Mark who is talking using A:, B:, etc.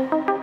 A: you